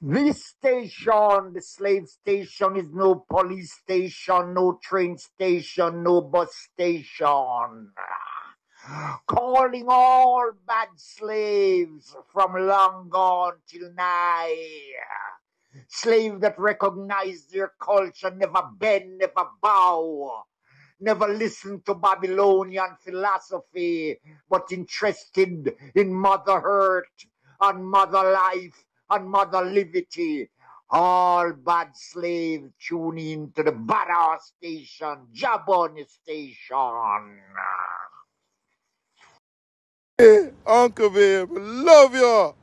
This station, the slave station, is no police station, no train station, no bus station. Calling all bad slaves from long gone till nigh. Slave that recognize their culture, never bend, never bow, never listen to Babylonian philosophy, but interested in mother earth and mother life and mother liberty. All bad slaves tune in to the Badass station, Jabon station. Hey, Uncle babe, love you.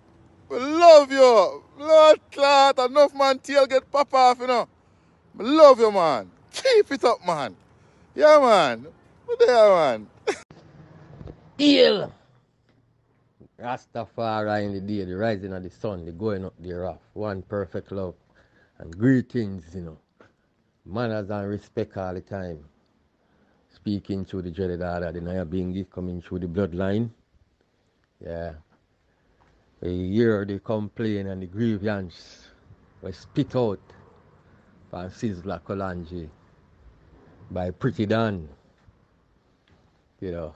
We Love you. Blood clot. Enough man tail get pop off, you know. We Love you, man. Keep it up, man. Yeah, man. What the hell, man? Hail! Rastafari in the day, the rising of the sun, the going up thereof. One perfect love. And greetings, you know. Manners and respect all the time. Speaking through the dreaded order, the Nyabingi coming through the bloodline. Yeah. We hear the complaint and the grievance were spit out from Sizzla Kalonji by Pretty Dan. You know.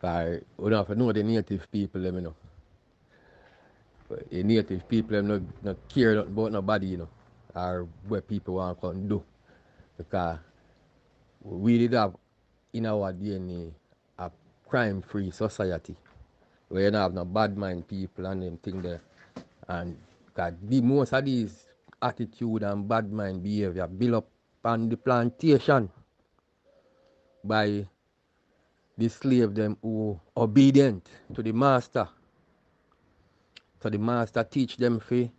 Cause we don't have to know the native people, them, you know. But the native people them not, not care nothing about nobody, you know, or what people want to do. Because we did have in our DNA a crime free society you don't have no bad mind people and them thing there. And cause the most of these attitude and bad mind behavior built up on the plantation by the slave them who obedient to the master. So the master teach them fi,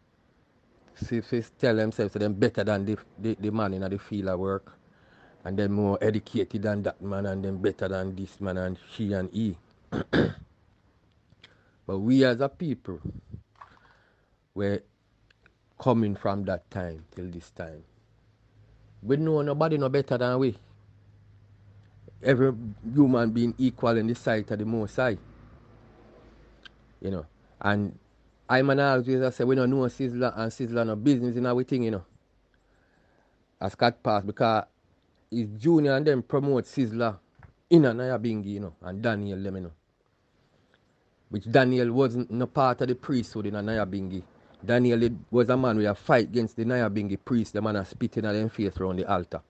fi, fi tell themselves so them better than the, the, the man in the field of work. And them more educated than that man and them better than this man and she and he. but we as a people were coming from that time till this time. We know nobody no better than we. Every human being equal in the sight of the most high. You know. And I man always say we don't know Sizzla and Sizzla no business in our thing, you know. As Scott Pass because his junior and them promote Sizzla in a Nyabingi, you know, and Daniel them, you know. Which Daniel wasn't no part of the priesthood in a Nyabingi. Daniel was a man with a fight against the Nyabingi priest, the man a spitting at them face around the altar.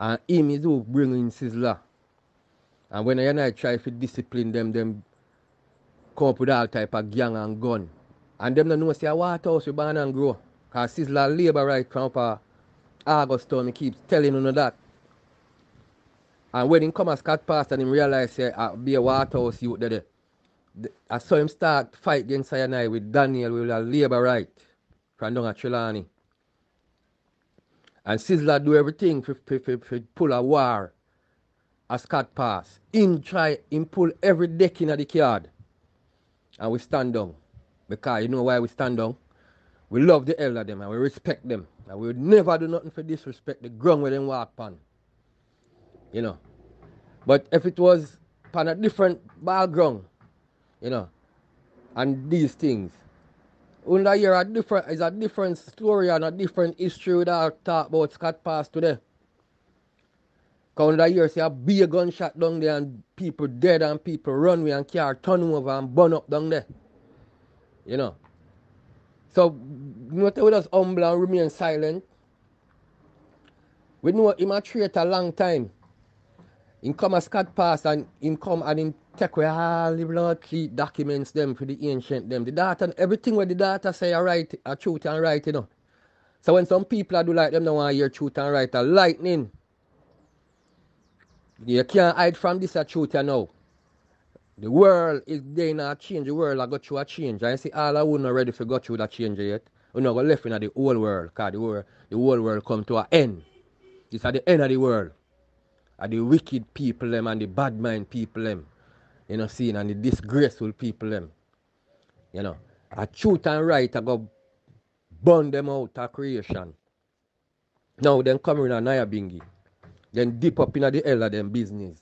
And him is who bring in Sizzla. And when I and I try to discipline them, them come up with all type of gang and gun. And them don't know say what house we born and grow. Cause Sizzla labor right from uh, August Town, he keeps telling you that. And when him come as Scott Pass and him realize say uh, be a Waterhouse youth there, there. the- I saw him start fight against I with Daniel with a labor right from down at Trelawny. And Sizzla do everything to pull a war as Scott pass. Him try, him pull every deck in the card. And we stand down. Because you know why we stand down? We love the elder them and we respect them. And we would never do nothing for disrespect the ground where them walk on. You know. But if it was on a different background, you know, and these things, under here a different is a different story and a different history that I talk about Scott Pass today. Cause under here see a big gunshot down there and people dead and people run away and car turn over and burn up down there. You know. So you know we just humble and remain silent. We know him a traitor a long time. Him come as Scott Pass and him come and him take away all the blood documents them for the ancient them. The data and everything where the data say are right, are truth and right, you know. So when some people are do like them don't want hear truth and right, a lightning. You can't hide from this a truth you know. The world is they not change. The world I go you a change. I see all of you not ready for go through that change yet. You know go left in the whole world, cause the world the whole world come to an end. This at the end of the world. The wicked people them and the bad mind people them. You know, seeing and the disgraceful people them. You know. A truth and right I go burn them out of creation. Now them come in a Nyabingi. Then deep up in the hell of them business.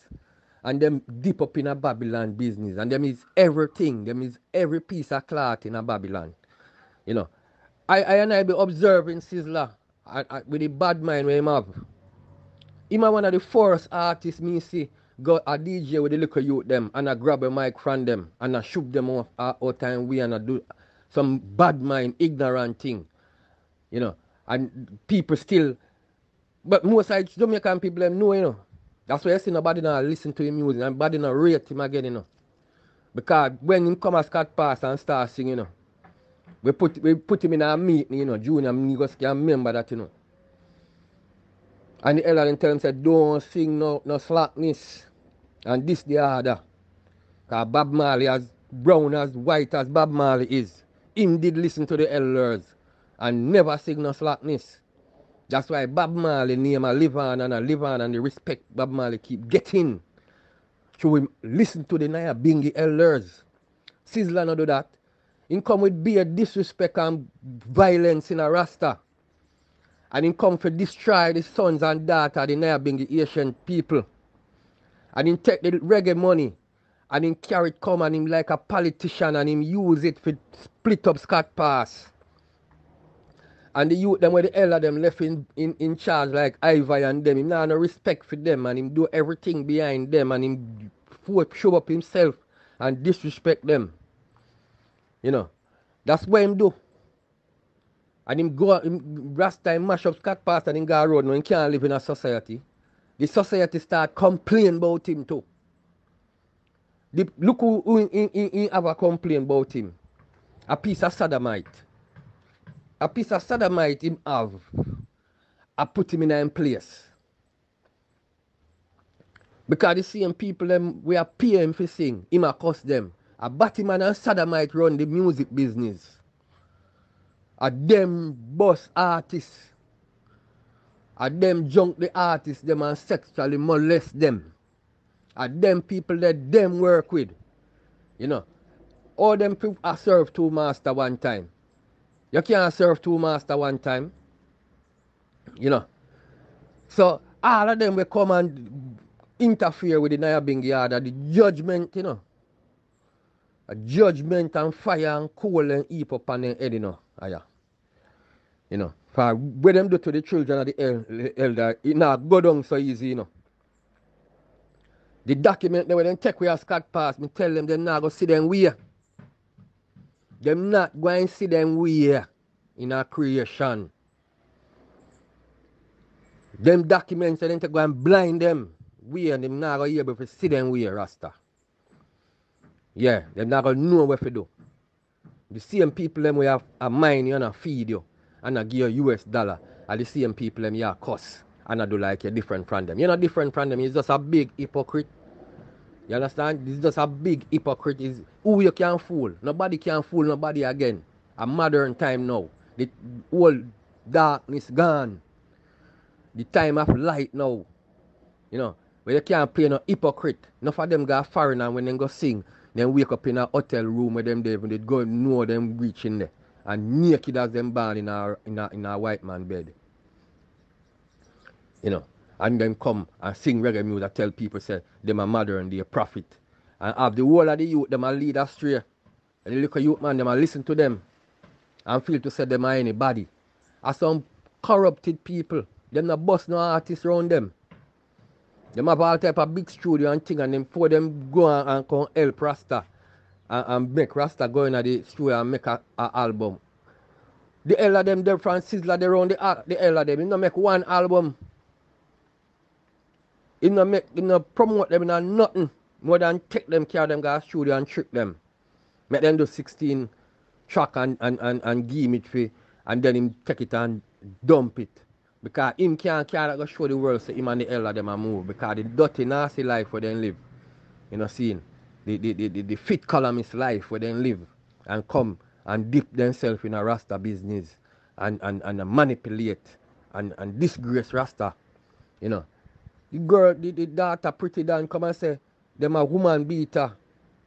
And them deep up in a Babylon business. And them is everything. Them is every piece of cloth in a Babylon. You know. I, I and I be observing Sizzla I, I, with the bad mind him have. Him a one of the first artists me see go a DJ with the little youth them and I grab a mic from them and I shoot them off uh, out time we and I do some bad mind, ignorant thing. You know. And people still but most of Jamaican people them know, you know. That's why I see nobody now listen to him music and nobody now rate him again, you know. Because when him come as Scott Pass and start singing, you know, we put we put him in a meeting, you know, Junior Migos can remember that, you know. And the elder tell him said, don't sing no no slackness. And this the other. Cause Bob Marley as brown as white as Bob Marley is. Him did listen to the elders and never sing no slackness. That's why Bob Marley name a live on and a live on and the respect Bob Marley keep getting. Should we listen to the Nyabinghi elders? Sizzla no do that. He come with beer disrespect and violence in a rasta. And he come for destroy the sons and daughters of the Nyabinghi Asian people. And he take the reggae money and he carry it come and him like a politician and him use it for split up Scott Pass. And the youth them where the of them left in, in, in charge like Ivy and them. Him not no respect for them and him do everything behind them and him show up himself and disrespect them. You know. That's what him do. And him go him rasta him mash up Scott Pass and him go road no he can't live in a society. The society start complain about him too. The, look who, who in, in, in have a complaint about him. A piece of sodomite. A piece of sodomite him have. I put him in a place. Because the same people them we are pay him for sing, him a cuss them. A Batman and sodomite run the music business. A them boss artists. A them junk the artists them and sexually molest them. A them people that them work with. You know. All them people are serve two master one time. You can't serve two master one time. You know. So all of them will come and interfere with the Nyabinghi order, the judgment, you know. A judgment and fire and coal and heap upon their head, you know. Aya. You know. For what them do to the children of the el- elder, it not go down so easy, you know. The document they them take a Scott Pass, me tell them them not go see them where. Them not going to see them where in our creation. Them documents they to go and blind them. We and them not be able to see them where, Rasta. Yeah, them not to know what to do. The same people them we have a mind you a feed you and I give you US dollar. And the same people them you cuss and I do like you're different from them. You're not different from them, just a big hypocrite. You understand? This is just a big hypocrite. Is who you can fool. Nobody can fool nobody again. A modern time now. The whole darkness gone. The time of light now. You know, where you can't play no hypocrite. Enough of them go foreign and when they go sing, then wake up in a hotel room with them when they go know them reaching there. And naked as them born in a, in a, in a white man bed. You know and then come and sing reggae music tell people say them and they a prophet. And have the whole of the youth them a lead astray. And the little youth man them a listen to them and feel to say them are anybody. As some corrupted people. Them not bust no artists around them. Them have all type of big studio and thing and them for them go and, and come help Rasta and, and make Rasta go in the studio and make a, a album. The elder them there from Sizzla they around the, the elder them, you know make one album he no make he no promote them in nothing more than take them care them go studio and trick them. Make them do 16 track and, and, and, and it and then him take it and dump it. Because him can't carry go show the world say him and the elder them a move because the dirty nasty life where they live. You know seeing the, the, the, the, fit columnist life where they live and come and dip themselves in a Rasta business and, and, and manipulate and, and disgrace Rasta. You know. The girl, the, the daughter pretty dan come and say them a woman beater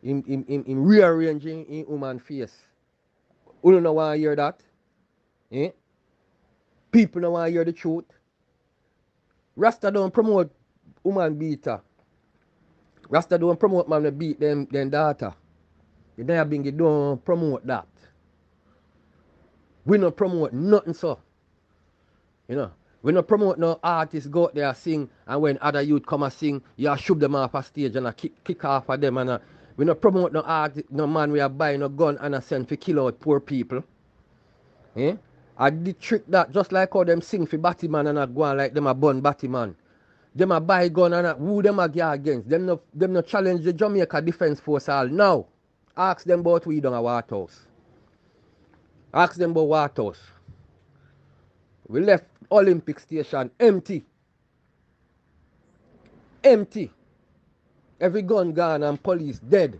in, in, in, in rearranging in woman face. You don't want to hear that? Eh? People don't want to hear the truth. Rasta don't promote woman beater. Rasta don't promote man to beat them, them daughter. The Nyabinghi don't promote that. We not promote nothing so. You know. We don't promote no artists go out there sing and when other youth come and sing, you shoot them off a stage and a kick, kick off of them and a, we not promote no art, no man we are buying no gun and a send for kill out poor people. Eh? I did trick that just like how them sing for Batman and I go on like them a bun Batman. Them a buy gun and a, who them a get against. Them no, them no challenge the Jamaica Defence Force all. Now, ask them about we don't a Waterhouse. Ask them about Waterhouse. We left Olympic Station empty. Empty. Every gun gone and police dead.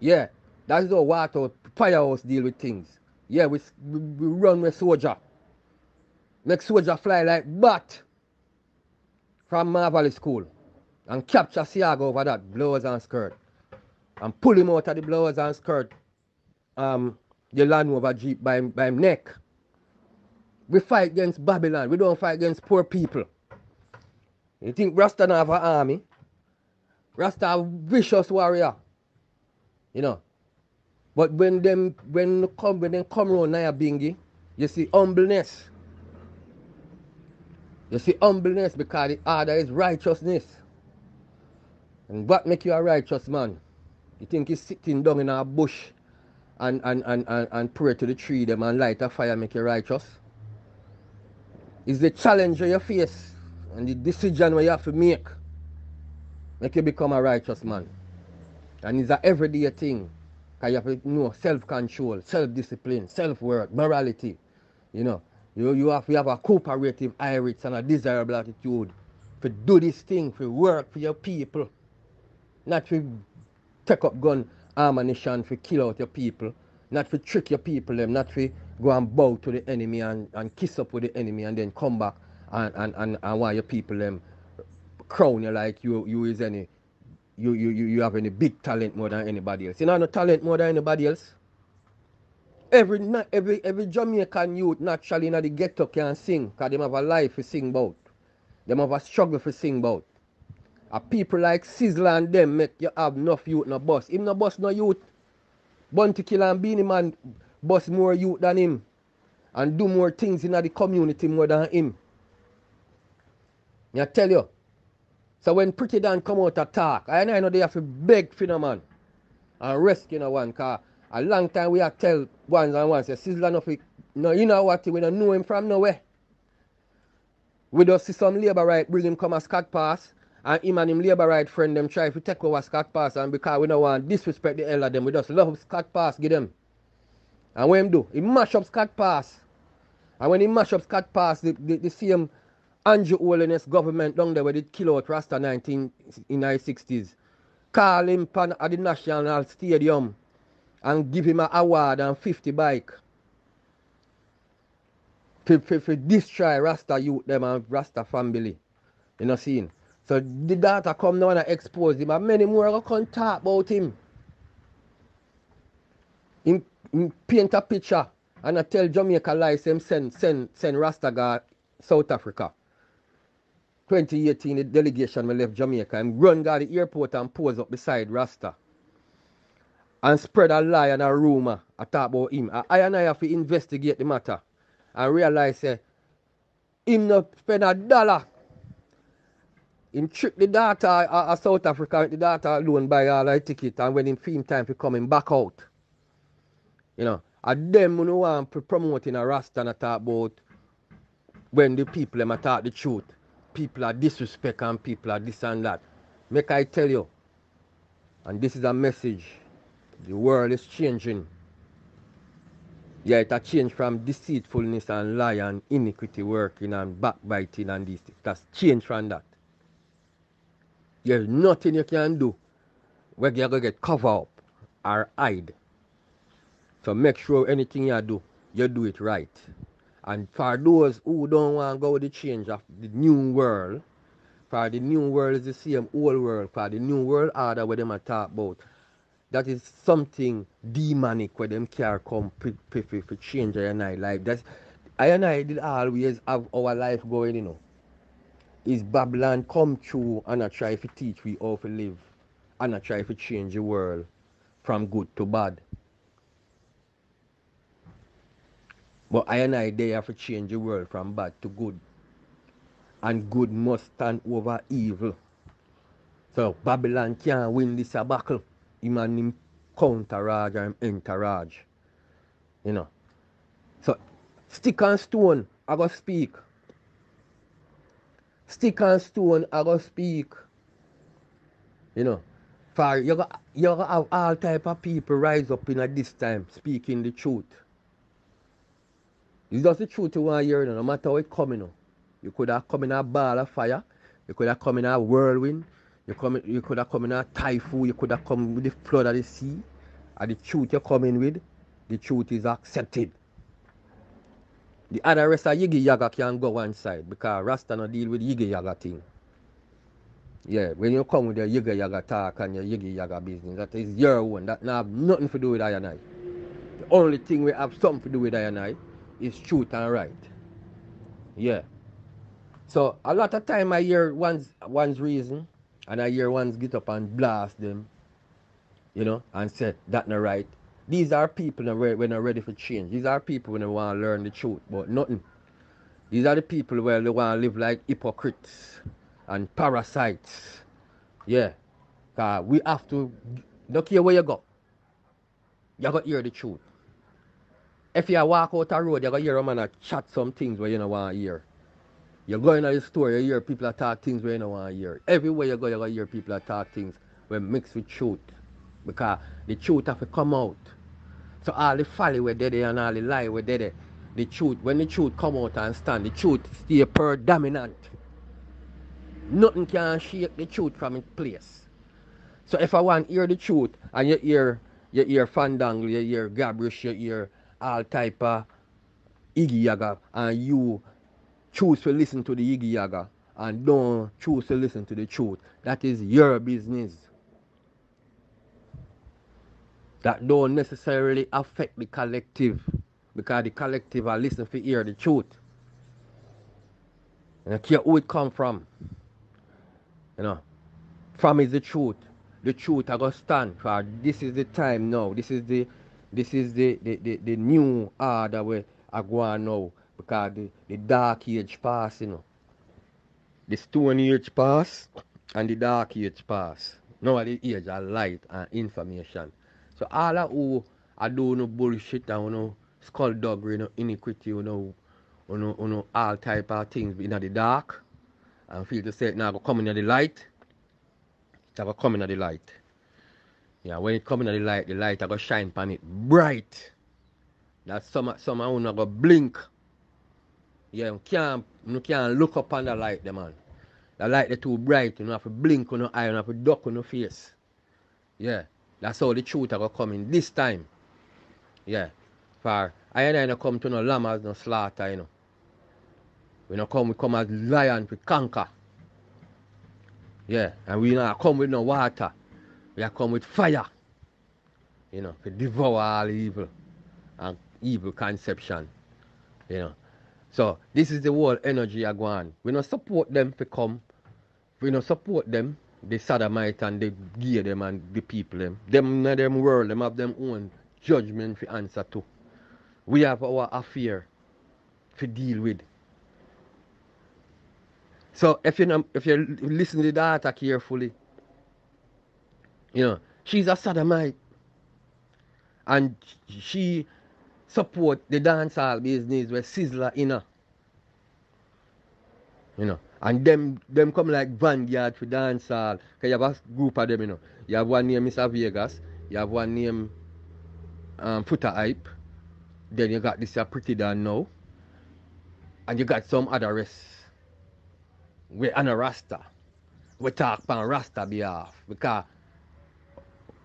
Yeah, that's how water firehouse deal with things. Yeah, we, we run with soldier. Make soldier fly like bat from Marvally School and capture Siago over that, blouse and skirt. And pull him out of the blouse and skirt. Um, the Land Rover Jeep by, by him neck. We fight against Babylon. We don't fight against poor people. You think Rasta don't have an army? Rasta a vicious warrior. You know. But when them when come when them come around Nyabingi, you see humbleness. You see humbleness because the order is righteousness. And what make you a righteous man? You think he's sitting down in a bush and, and, and, and, and pray to the tree them and light a fire make you righteous? It's the challenge you face and the decision you have to make make you become a righteous man. And it's an everyday thing. Because you have to know self-control, self-discipline, self-work, morality. You know, you, you have to have a cooperative iris and a desirable attitude to do this thing, to work for your people. Not to take up gun ammunition to kill out your people. Not to trick your people, them, not to go and bow to the enemy and, and kiss up with the enemy and then come back and, and, and, and want your people them crown you like you you is any you, you, you have any big talent more than anybody else. You know no talent more than anybody else. Every every every Jamaican youth naturally in the ghetto can sing because they have a life to sing about. They have a struggle to sing about. A people like Sizzla and them make you have enough youth no bus. Him no bus no youth. Bounty Killer and Beenie Man bust more youth than him and do more things in the community more than him. I tell you. So when Pretty Dan come out to talk, I know they have to beg no man and rescue no one because a long time we have tell ones and ones, say, Sizzla no, no, you know what, we don't know him from nowhere. We just see some labor right bring him come as Scott Pass and him and him labor right friend them try to take over Scott Pass and because we don't want disrespect the elder them, we just love Scott Pass, give them. And what him do? He mash up Scott Pass. And when he mash up Scott Pass, the, the, the same Andrew Holness government down there where they kill out Rasta 19 in the 60s. Call him pan at the National Stadium and give him an award and 50 bike. To destroy Rasta youth them and Rasta family. You know seeing? So the data come now and expose him and many more are going talk about him. Him paint a picture and I tell Jamaica lies him send send send Rastagar South Africa. 2018 the delegation we left Jamaica and run to the airport and pose up beside Rasta. And spread a lie and a rumor I talk about him. I and I have to investigate the matter and realize uh, him not spend a dollar. Him trick the daughter of South Africa, and the daughter alone buy all the ticket and when him film time come him back out. You know, and them who want to promote in a Rasta and talk about when the people them talk the truth. People are disrespect and people are this and that. Make I tell you, and this is a message, the world is changing. Yeah, it a change from deceitfulness and lie and iniquity working and backbiting and this. That's change from that. There's nothing you can do where you're going to get cover up or hide so make sure anything you do, you do it right. And for those who don't want to go with the change of the new world, for the new world is the same old world, for the new world order where them are talk about, that is something demonic where them care come to change your and I life. That's I and I did always have our life going, you know. Is Babylon come true and I try to teach we how to live and I try to change the world from good to bad. But I and I there have to change the world from bad to good. And good must stand over evil. So Babylon can't win this battle. Him and him counter Raj or him enter Raj. You know. So stick and stone, I go speak. Stick and stone, I go speak. You know. For you got you got have all type of people rise up in at this time speaking the truth. It's just the truth you want to hear, no matter how it coming. You, you could have come in a ball of fire, you could have come in a whirlwind, you, come, you could have come in a typhoon, you could have come with the flood of the sea. And the truth you're coming with, the truth is accepted. The other rest of Yigi Yaga can go one side because Rasta no deal with Yigi Yaga thing. Yeah, when you come with your Yigi Yaga talk and your Yigi Yaga business, that is your one. That not have nothing to do with I and I. The only thing we have something to do with I and I is truth and right. Yeah. So a lot of time I hear one's one's reason and I hear one's get up and blast them, you know, and say that not right. These are people that when they're ready for change. These are people when they want to learn the truth, but nothing. These are the people where they want to live like hypocrites and parasites. Yeah. We have to look here where you go. You got to hear the truth. If you walk out a road, you got to hear a man chat some things where you don't want to hear. You go in the store, you hear people talk things where you don't want to hear. Everywhere you go, you got to hear people talk things where mixed with truth. Because the truth have to come out. So all the folly were dead and all the lie were dead. The truth, when the truth come out and stand, the truth stay predominant. Nothing can shake the truth from its place. So if I want to hear the truth and you hear you hear Fandangle, you hear Gabrish, you hear all type of Iggy Yaga and you choose to listen to the Iggy Yaga and don't choose to listen to the truth, that is your business that don't necessarily affect the collective because the collective are listening to hear the truth. And I care who it come from. You know. From is the truth. The truth I go stand for this is the time now. This is the this is the the, the, the new order where I go on now. The, the dark age pass, you know. The stone age pass and the dark age pass. Now the age of light and information. So all of who I do no bullshit and you know, skullduggery, you know, iniquity, you know, you know, you know, all type of things in the dark and feel to say it now come in the light, it go come in the light. Yeah, when it come in the light, the light I go shine upon it bright. That some some I you go blink. Yeah, you can't you can't look up on the light, the man. The light is too bright, you know, have to blink on your eye, you have to duck on your face. Yeah. That's how the truth are come in this time. Yeah. For I and I no come to no llamas, no slaughter, you know. We no come, we come as lion to conquer. Yeah. And we not come with no water. We are come with fire. You know, to devour all evil and evil conception. You know. So this is the whole energy I go on. We don't support them to come. We don't support them the sodomite and the gear them and the people them. Them in them world, them have them own judgment to answer to. We have our affair to deal with. So if you know, if you listen to daughter carefully, you know, she's a sodomite. And she support the dancehall business with Sizzla in her. You know. And them them come like vanguard for dancehall. Cause you have a group of them, you know. You have one name Mr. Vegas, you have one name um, Foota Hype, then you got this uh, Pretty Dan now, and you got some other rest. We on a Rasta. We talk on Rasta behalf because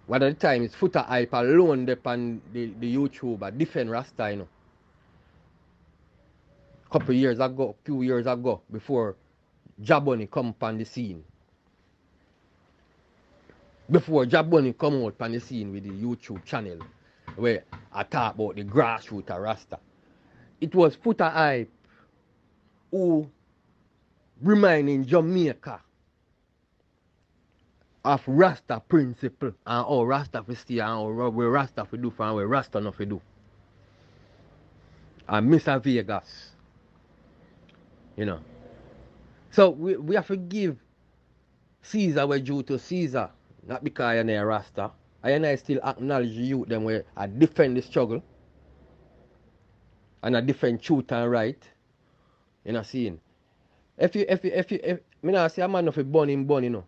one of the time it's Foota Hype alone on the, the YouTube a different Rasta, you know. Couple years ago, few years ago, before Jah Bunny come on the scene. Before Jah Bunny come out on the scene with the YouTube channel where I talk about the grassroots of Rasta. It was Foota Hype who reminding Jamaica of Rasta principle and Rasta for stay and how where Rasta for do and where Rasta not for do. and Mr. Vegas. You know. So we, we have to give Caesar what due to Caesar. Not because I am a Rasta. I and I still acknowledge you them where I defend the struggle. And I defend truth and right. You know seeing. If you if you if you if me not say a man of a bun in bun, you know.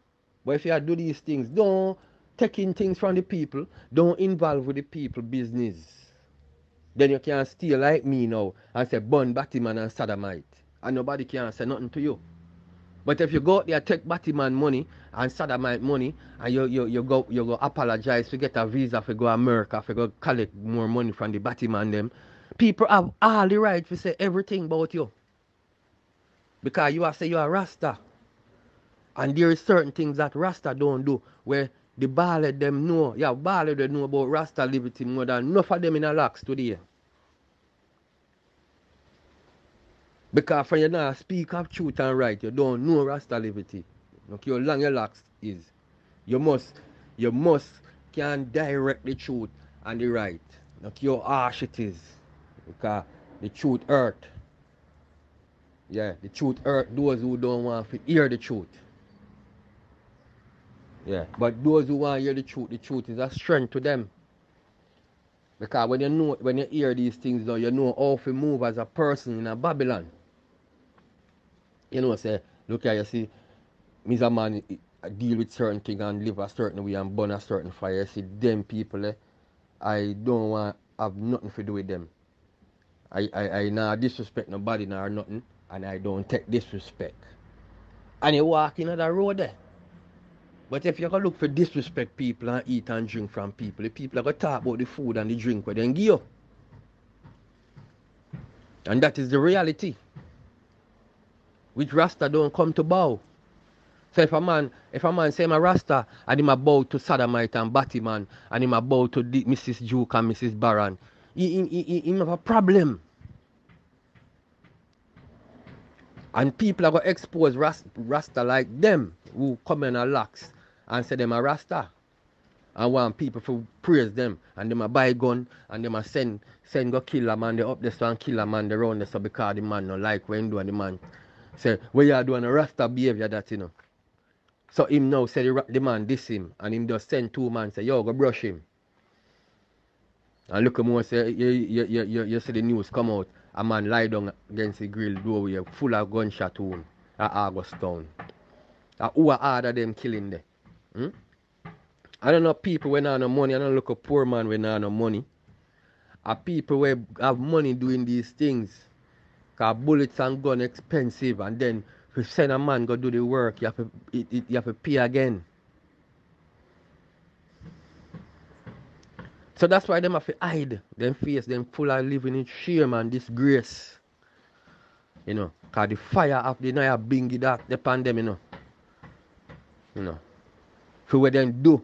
But if you do these things, don't take in things from the people, don't involve with the people business. Then you can steal like me now and say bun Batman and Sodomite. And nobody can say nothing to you. But if you go out there take Batman money and Sodomite money and you, you, you go you go apologize to get a visa for go America for go collect more money from the Batman them, people have all the right to say everything about you. Because you are say you are Rasta. And there is certain things that Rasta don't do where the ballad them know. Yeah, ballad they know about Rasta liberty more than enough of them in a locks today. Because when you not speak of truth and right, you don't know Rasta liberty. Look how long your locks is. You must, you must can direct the truth and the right. Look how harsh it is. Because the truth hurt. Yeah, the truth hurt those who don't want to hear the truth. Yeah, but those who want to hear the truth, the truth is a strength to them. Because when you know, when you hear these things, though, you know how to move as a person in a Babylon. You know, say, look here, you see, me a man deal with certain things and live a certain way and burn a certain fire. You see, them people, eh, I don't want have nothing to do with them. I, I, I not disrespect nobody nor nothing, and I don't take disrespect. And you walk in the road there. But if you're going to look for disrespect people and eat and drink from people, the people are going to talk about the food and the drink where they give you. And that is the reality. Which Rasta don't come to bow. So if a man, if a man say I'm a Rasta and a bow to Sodomite and Batman and him a bow to Mrs. Juke and Mrs. Baron, he, he, he, he have a problem. And people are going to expose Rasta, like them who come in a locks and say them a Rasta. And want people to praise them. And them a buy gun and them a send send go kill a man. They up this and kill a man they run this so because the man no like when do and the man say, what you are doing a Rasta behavior that you know. So him now say the, the man diss him and him just send two man say, yo, go brush him. And look at more say you, you, you, you, you see the news come out. A man lie down against the grill doorway full of gunshot wound at August Town. Uh, who are order them killing there? Hmm? I don't know people when have no money. I don't look a poor man when have no money. Are people where have money doing these things. Cause bullets and gun expensive and then if you send a man go do the work, you have to, it, it, you have to pay again. So that's why them have to hide them face, them full of living in shame and disgrace. You know, cause the fire of the Nyabingi that upon them, you know. You know. For what them do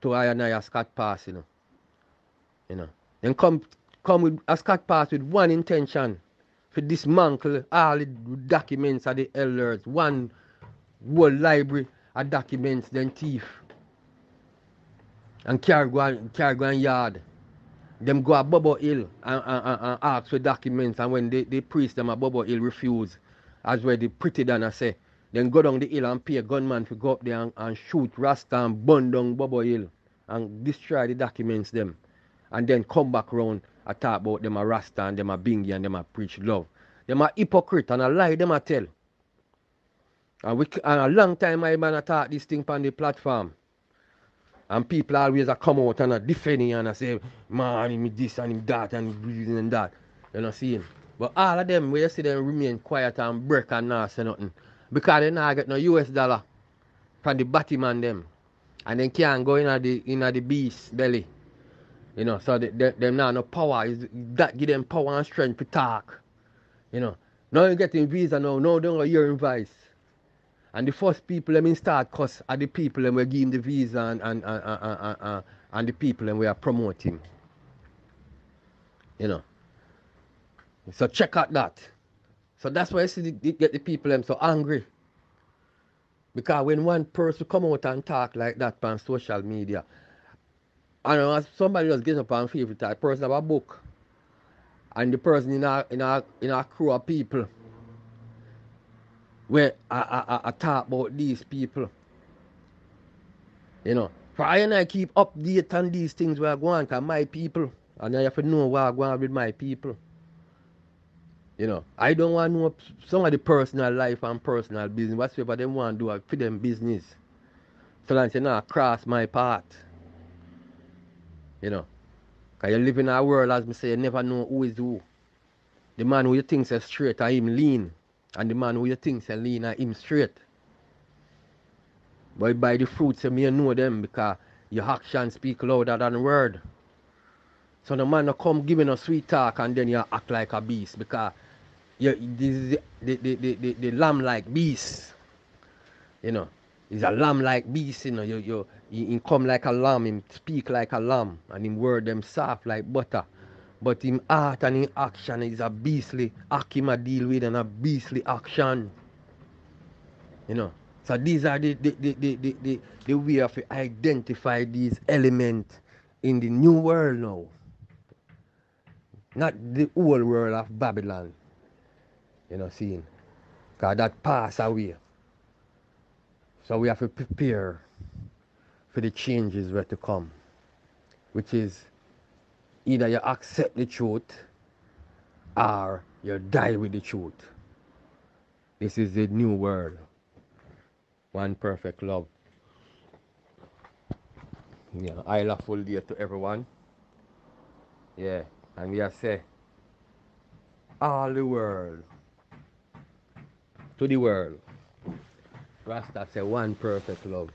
to I and I Scott Pass, you know. You know. Then come come with a Scott Pass with one intention to dismantle all the documents of the elders, one whole library of documents, then thief. And carry yard. Them go a Bobo Hill and, and, and, and ask for documents and when the, the priest them a Bobo Hill refuse, as where the pretty done I say, then go down the hill and pay a gunman to go up there and, and shoot Rasta and burn down Bobo Hill and destroy the documents them. And then come back round and talk about them a Rasta and them a Bingy and them a preach love. Them a hypocrite and a lie them a tell. And, we, and a long time I man a talk this thing on the platform. And people always a come out and a defend him and a say, man, him this and him that and him and that. You know see him. But all of them, where you see them remain quiet and break and not say nothing. Because they not get no US dollar from the Batman them. And then can't go in the in at the beast belly. You know, so they, they, them not no power. Is that give them power and strength to talk. You know. Now you getting visa now, now they don't hear advice. And the first people them in start cause are the people them we give him the visa and and, and, and, and, and, and the people them we are promoting. You know. So check out that. So that's why I see the, get the people them so angry. Because when one person come out and talk like that on social media, and somebody just get up and feel that person have a book and the person in our in our in our crew of people where I, I, I, I talk about these people. You know. For I and I keep update on these things where I go on, cause my people. And I have to know where I go on with my people. You know, I don't want know some of the personal life and personal business, whatsoever they want to do for them business. So that you know, cross my path. You know. Because you live in a world, as I say, you never know who is who. The man who you think is straight are him lean. And the man who you think is lean are him straight. But by the fruits you may know them because your actions speak louder than word. So the man will come giving a sweet talk and then you act like a beast because you, this is the, the, the, the, the, lamb like beast. You know, he's a lamb like beast, you know. You, you, he, he come like a lamb, him speak like a lamb, and him word them soft like butter. But him heart and him action is a beastly act him a deal with and a beastly action. You know. So these are the, the, the, the, the, the, the way of identify these elements in the new world now. Not the old world of Babylon. You know, seeing. Because that pass away. So we have to prepare for the changes where to come. Which is either you accept the truth or you die with the truth. This is the new world. One perfect love. Yeah, I love full day to everyone. Yeah, and we are say all the world to the world. Rasta say one perfect love.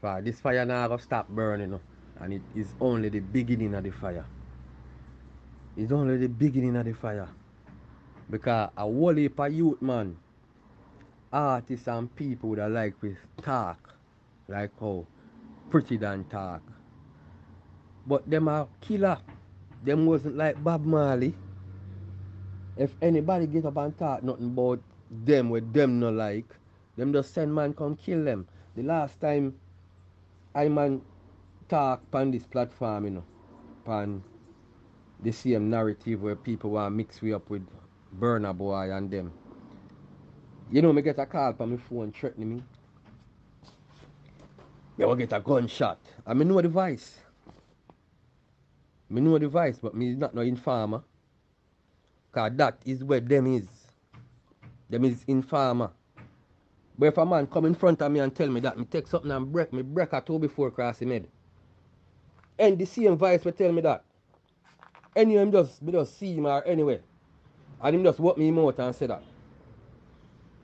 For this fire now gonna stop burning and it is only the beginning of the fire. It's only the beginning of the fire. Because a whole heap of youth man, artists and people that like with talk, like how pretty than talk. But them are killer. Them wasn't like Bob Marley. If anybody get up and talk nothing about them with them no like, them just send man come kill them. The last time I man talk on this platform, you know, on the same narrative where people want mix me up with Burna Boy and them. You know, me get a call from my phone threatening me. You will get a gunshot. I mean, no the voice. Me know the voice, but me is not no informer. Cause that is where them is. Them is informer. But if a man come in front of me and tell me that, me take something and break, me break a two before crossing head. And the same voice will tell me that. Any him just, me just see him or anywhere. And him just walk me out and say that.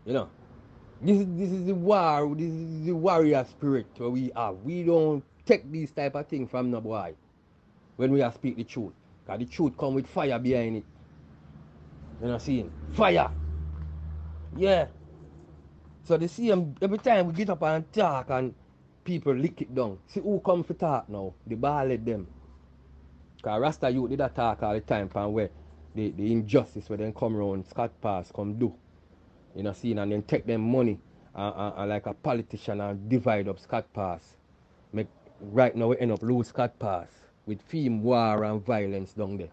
You know. This is this is the war, this is the warrior spirit we have. We don't take these type of thing from no boy when we are speak the truth. Because the truth come with fire behind it. You know seeing? Fire. Yeah. So the same every time we get up and talk and people lick it down. See who come for talk now? The ballad them. Cause Rasta youth did that talk all the time from where the, the injustice where them come around Scott Pass come do. You know seeing and then take them money and, and, and like a politician and divide up Scott Pass. Make right now we end up lose Scott Pass with theme war and violence down there.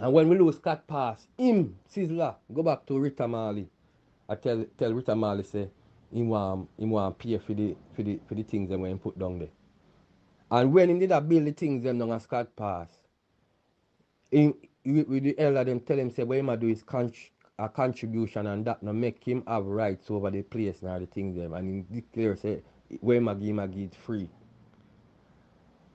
And when we lose Scott Pass, him, Sizzla, go back to Rita Marley. I tell tell Rita Marley say he want he want pay for the for the for the things them when he put down there. And when he did that build the things them down at Scott Pass, he, with, with the elder them tell him say what might do is con- a contribution and that no make him have rights over the place and the things them and he declare say where him a give him a give free.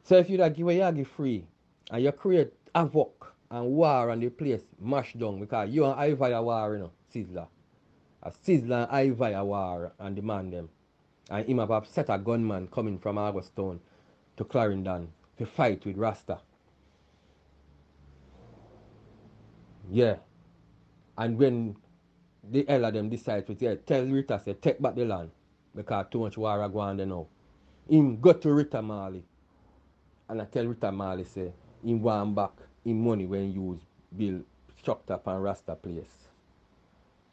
So if you that give away you free and you create havoc and war on the place mash down because you and Ivy a war you know, Sizzla. A Sizzla and Ivy a war and demand them. And him have a set a gunman coming from August Town to Clarendon to fight with Rasta. Yeah. And when the elder them decide to yeah, tell Rita say take back the land because too much war are going on there now. Him go to Rita Marley and I tell Rita Marley say him want back him money when use build up and Rasta place.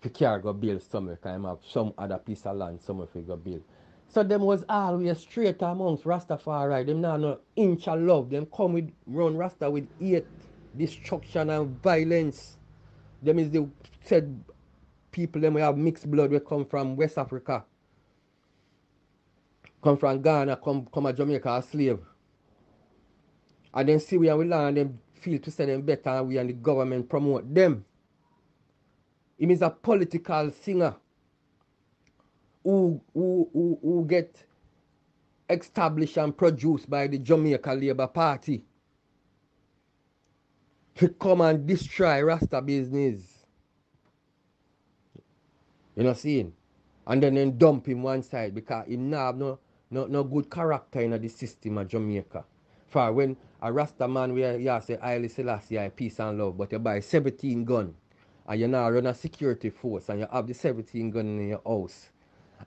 To carry go build somewhere him have some other piece of land somewhere for go build. So them was always straight amongst Rastafari. Them now no inch of love. Them come with run Rasta with eight destruction and violence. Them is the said people them we have mixed blood we come from West Africa. Come from Ghana, come come a Jamaica a slave. And then see we and we land them feel to say them better and we and the government promote them. He means a political singer who, who, who, who get established and produced by the Jamaica Labour Party to come and destroy Rasta business. You know seeing? And then then dump him one side because he not have no, no, no good character in the system of Jamaica. For when a Rasta man where you say Haile Selassie, peace and love, but you buy 17 gun and you now run a security force and you have the 17 gun in your house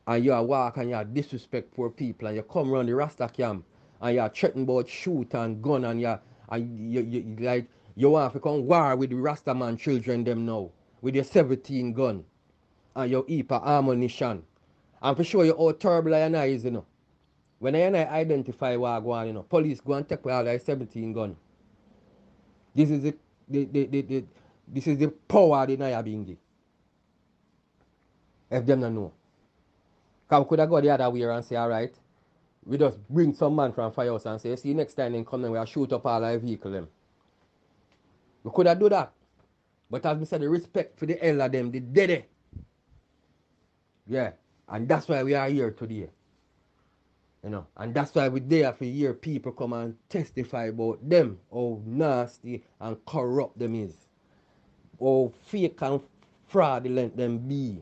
and you are walk and you are disrespect poor people and you come around the Rasta camp and you are threaten about shoot and gun and you, and you, you, you like you want to come war with the Rasta man children them now with your 17 gun and your heap of ammunition. And for sure you how terrible I is, you know. When I identify what go on, you know, police go and take all the 17 gun. This is the, the, the, the, the this is the power the Nyabingi. If them not know. Because we could have go the other way and say, all right, we just bring some man from firehouse and say, see, next time they come and we'll shoot up all our vehicle them. We could have do that. But as we said, the respect for the elder them, the dead. Yeah. And that's why we are here today. You know, and that's why we're there for hear people come and testify about them, how nasty and corrupt them is. How fake and fraudulent them be.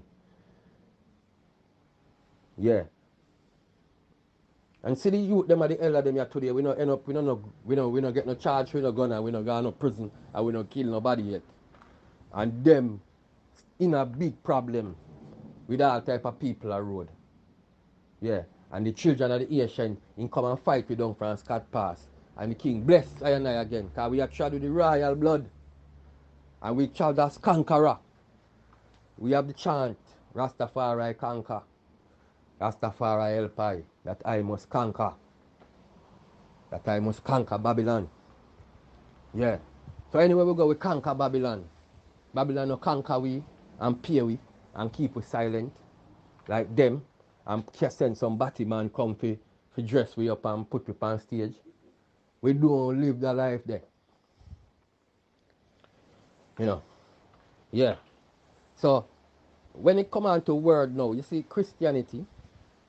Yeah. And see the youth them are the elder them here today. We don't end up we know we don't we don't get no charge, we don't gun and we don't go no prison and we don't kill nobody yet. And them in a big problem with all type of people around. Yeah. And the children of the Asian in come and fight with them from Scott Pass. And the king bless I and I again. Because we are tried with the royal blood. And we tried as conqueror. We have the chant, Rastafari conquer. Rastafari help I, that I must conquer. That I must conquer Babylon. Yeah. So anyway we go, we conquer Babylon. Babylon will conquer we and pay we and keep us silent like them and send some batty man come for dress we up and put we on stage. We don't live the life there. You know. Yeah. So when it come on to word now, you see Christianity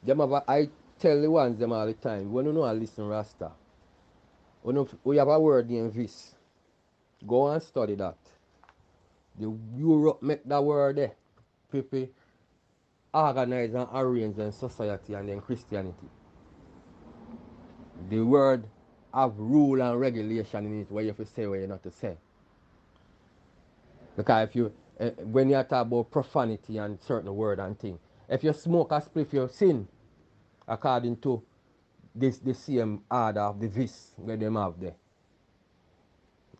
them have a, I tell the ones them all the time, when you know I listen Rasta, when we have a word in this. Go and study that. The Europe make that word there. People organize and arrange in society and then Christianity. The word have rule and regulation in it where you have to say what you're not to say. Because if you uh, when you talk about profanity and certain word and thing, if you smoke a spliff, you sin according to this the same order of the vis where them have there.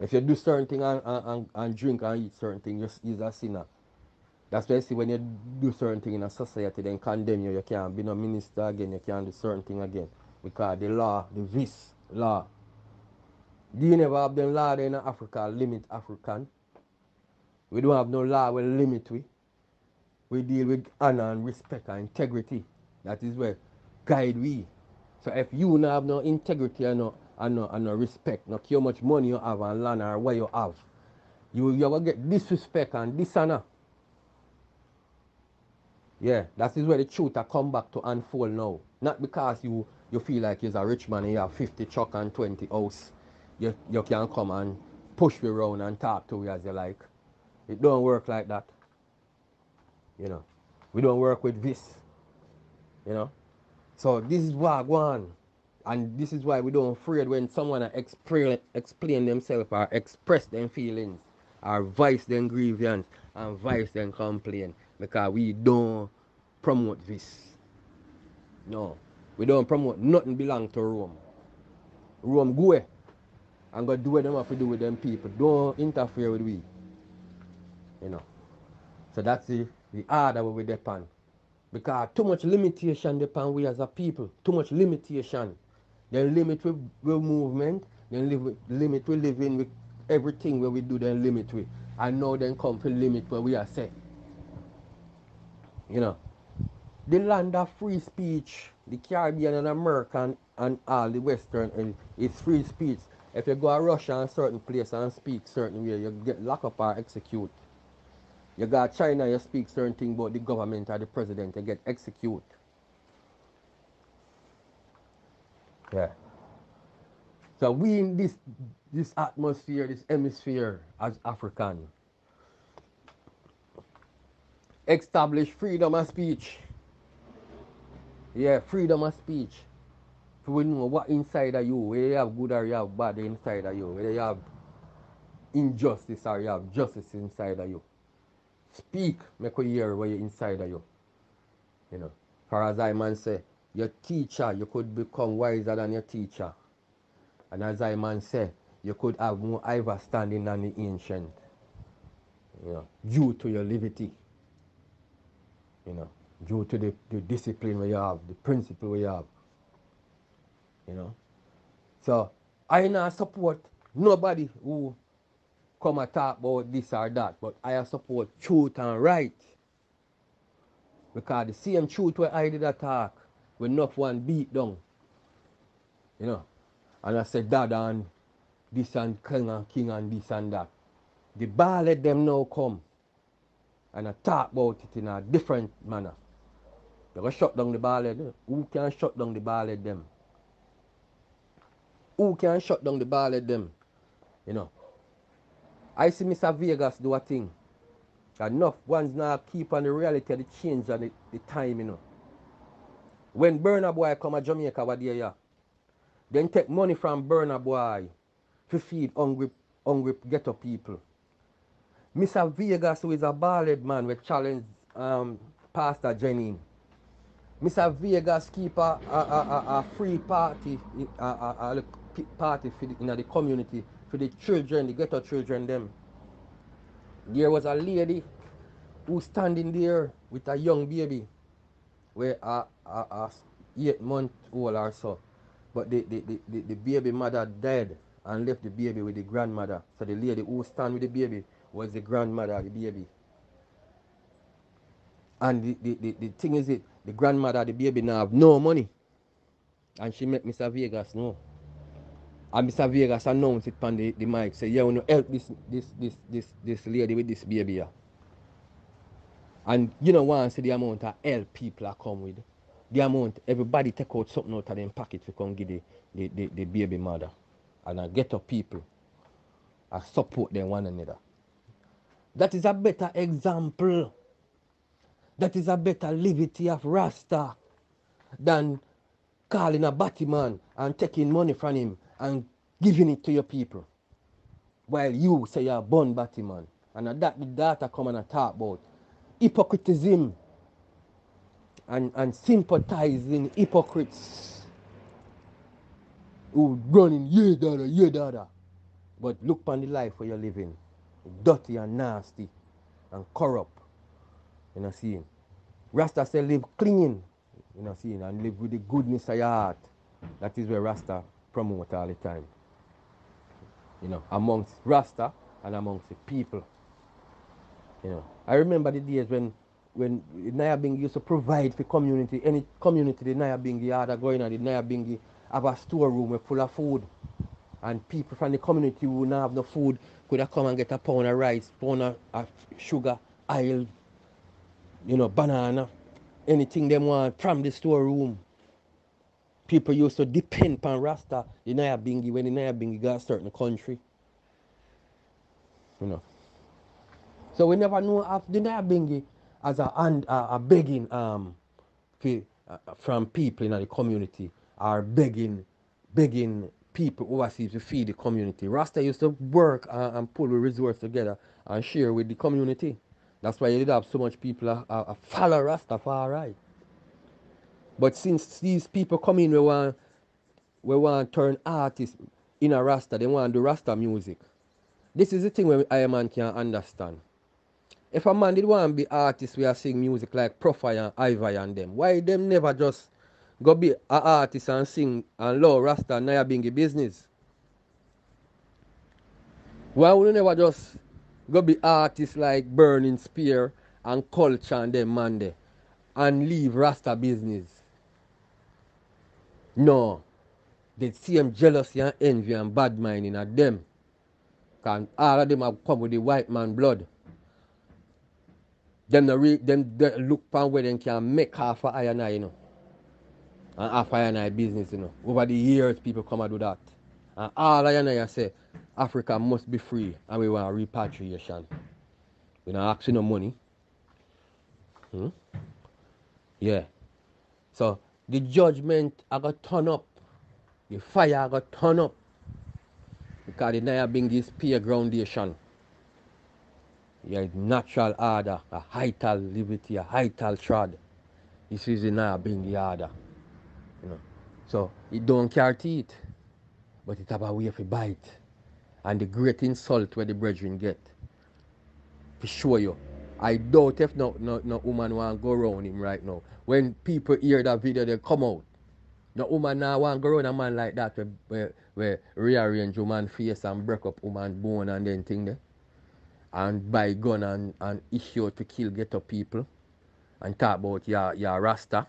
If you do certain thing and, and, and drink and eat certain thing, you're, you're a sinner. That's why see when you do certain thing in a society, then condemn you, you can't be no minister again, you can't do certain thing again. Because the law, the vis law. Do you never have them law in Africa limit African? We don't have no law will limit we. We deal with honor and respect and integrity. That is where guide we. So if you not have no integrity and no, and no, and no respect, no care how much money you have and land or what you have, you you will get disrespect and dishonor. Yeah, that is where the truth come back to unfold now. Not because you you feel like you're a rich man and you have 50 truck and 20 house. You, you can come and push me around and talk to me as you like. It don't work like that. You know. We don't work with this. You know. So this is what on. And this is why we don't afraid when someone explain, explain themselves or express their feelings or voice their grievance and voice their complaint. Because we don't promote this. No. We don't promote nothing belong to Rome. Rome go and go do what them have to do with them people. Don't interfere with we. You know. So that's the, the order we depend. Because too much limitation depend we as a people. Too much limitation. Then limit with, with movement. Then live, limit with living with everything where we do then limit we. And now then come to limit where we are set. You know. The land of free speech, the Caribbean and American and all the Western is free speech. If you go to Russia and certain place and speak certain way, you get locked up or execute. You go to China, you speak certain thing about the government or the president, you get execute. Yeah. So we in this this atmosphere, this hemisphere as African, establish freedom of speech. Yeah, freedom of speech. So we know what inside of you, whether you have good or you have bad inside of you, whether you have injustice or you have justice inside of you. Speak, make we hear what you inside of you. You know. For as I man say, your teacher, you could become wiser than your teacher. And as I man say, you could have more understanding than the ancient. You know, due to your liberty. You know, due to the, the discipline we have, the principle we have. You know. So I not support nobody who come and talk about this or that, but I support truth and right. Because the same truth where I did attack, when not one beat down. You know. And I said dad and this and king and king and this and that. The ball let them now come and I talk about it in a different manner. They go shut down the ball head. Eh? Who can shut down the ball head them? Who can shut down the ball head them? You know. I see Mr. Vegas do a thing. Enough ones now keep on the reality of the change and the, the time, you know. When Burna Boy come to Jamaica what day, yeah, then take money from Burna Boy to feed hungry, hungry ghetto people. Mr. Vegas, who is a bald man, will challenge um, Pastor Janine. Mr. Vegas keep a, a, a, a free party, a, a, a party for the, in the community for the children, the ghetto children them. There was a lady who standing there with a young baby where a, a, a eight month old or so. But the, the, the, the, the baby mother died and left the baby with the grandmother. So the lady who stand with the baby was the grandmother of the baby. And the, the, the, the thing is it, the grandmother of the baby now have no money. And she met Mr. Vegas know. And Mr. Vegas announced it on the, the mic, say, yeah, we want to help this, this, this, this, this lady with this baby here. And you know, once the amount of help people are come with, the amount, everybody take out something out of them pocket to come give the, the, the, the baby mother. And I get up people, I support them one another. That is a better example. That is a better liberty of Rasta than calling a Batman and taking money from him and giving it to your people. While you say you're born Batman. And that the data come and talk about. Hypocritism and, and sympathizing hypocrites who running, yeah, dada, yeah, dada. But look upon the life where you're living. Dirty and nasty and corrupt. You know, seeing. Rasta say live clean. You know, seeing, and live with the goodness of your heart. That is where Rasta promote all the time. You know, amongst Rasta and amongst the people. You know, I remember the days when when Nyabinghi used to provide for community, any community the Nyabinghi had a going on, the Nyabinghi have a storeroom full of food. And people from the community who don't have no food could have come and get a pound of rice, pound of, of sugar, oil, you know, banana, anything they want from the storeroom. People used to depend on Rasta, the Nyabinghi, when the Nyabinghi got a certain country. You know. So we never know of the Nyabinghi as a, and, uh, a begging um, uh, from people in the community or begging, begging people overseas to feed the community. Rasta used to work uh, and pull the resources together and share with the community. That's why you did have so much people uh, uh, follow Rastafari. But since these people come in, we want, we want to turn artists in a Rasta. They want to do Rasta music. This is the thing where I man can understand. If a man did want to be artist, we are sing music like Profile and Ivy and them. Why them never just go be an artist and sing and love Rasta and Nyabinghi business? Why would you never just go be artists like Burning Spear and Culture and them man there and leave Rasta business? No. They see them jealousy and envy and bad minding at them. Cause all of them have come with the white man blood. Them, the re- them look upon where they can make half a iron eye, you know. And half a iron business, you know. Over the years, people come and do that. And all I know say, Africa must be free and we want repatriation. We don't ask no money. Hmm? Yeah. So the judgment I got turn up. The fire I got turn up. Because the Nyabingi this peer groundation. Yeah, natural order, a heightal liberty, a heightal trad. This is the Nyabingi the order. So it don't care teeth, but it have a way to bite. And the great insult where the brethren get. To show you. I doubt if no, no, no woman want go around him right now. When people hear that video, they come out. No woman now want go around a man like that where, where, where rearrange woman face and break up woman bone and then thing there. And buy gun and, and issue to kill ghetto people. And talk about your, your rasta.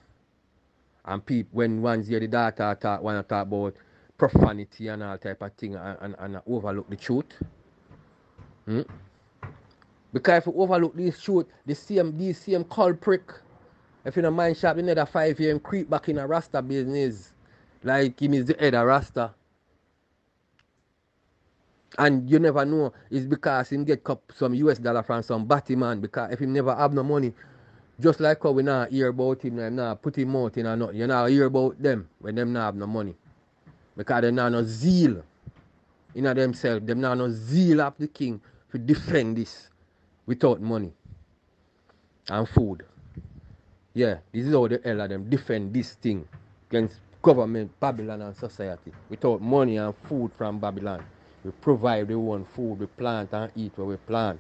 And people when ones hear the data talk wanna talk about profanity and all type of thing and, and, and overlook the truth. Hmm? Because if you overlook this truth, the same these same culprit, if you don't mind shop another five year creep back in a Rasta business, like him is the head of Rasta. And you never know, it's because him get some US dollar from some batty man. Because if him never have no money, just like how we not hear about him, them not put him out in a nothing. You not hear about them when them not have no money. Because they not no zeal in themselves. Them not no zeal of the king to defend this without money and food. Yeah, this is how the hell of them defend this thing against government, Babylon and society. Without money and food from Babylon. We provide the one food, we plant and eat what we plant.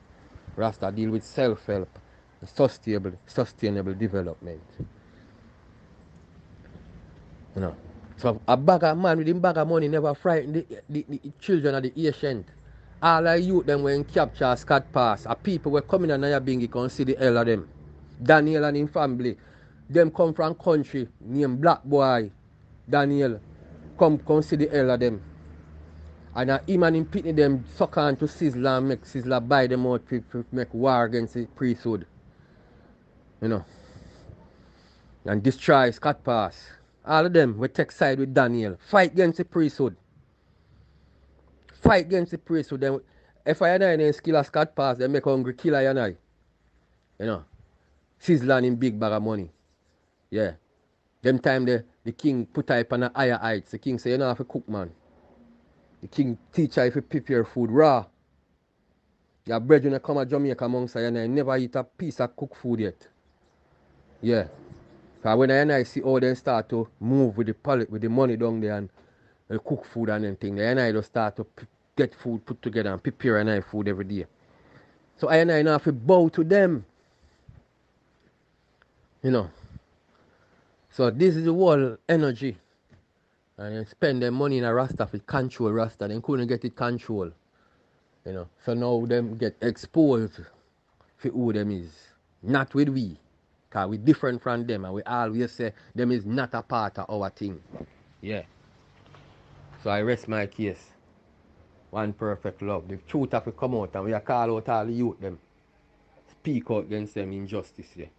Rasta deal with self-help, sustainable, sustainable development. You know. So a bag of man with him bag of money never frighten the, the, the children of the ancient. All the youth them when capture Scott Pass, a people were coming can see the hell of them. Daniel and his family. Them come from country named Black Boy. Daniel. Come hell of them. And uh, him and him pitney them suck on to Sizzla and make Sizzla buy them out to make war against the priesthood. You know. And destroy Scott Pass. All of them will take side with Daniel. Fight against the priesthood. Fight against the priesthood. Then if I and I then skill a Scott Pass, they make hungry kill I and I. You know. Sizzla in big bag of money. Yeah. Them time the, the king put up on a higher heights. The king say, you know have to cook man. The king teach her if you prepare food raw. Your brethren come to Jamaica amongst you and I never eat a piece of cooked food yet. Yeah. Because when I and I see how they start to move with the pallet, with the money down there and uh, cook food and everything, they and I just start to get food put together and prepare and I food every day. So I and I have to bow to them. You know. So this is the whole energy. And you spend their money in a Rasta for control Rasta. They couldn't get it control. You know. So now them get exposed for who them is. Not with we. Cause we different from them and we always say them is not a part of our thing. Yeah. So I rest my case. One perfect love. The truth have to come out and we are call out all the youth them. Speak out against them injustice here.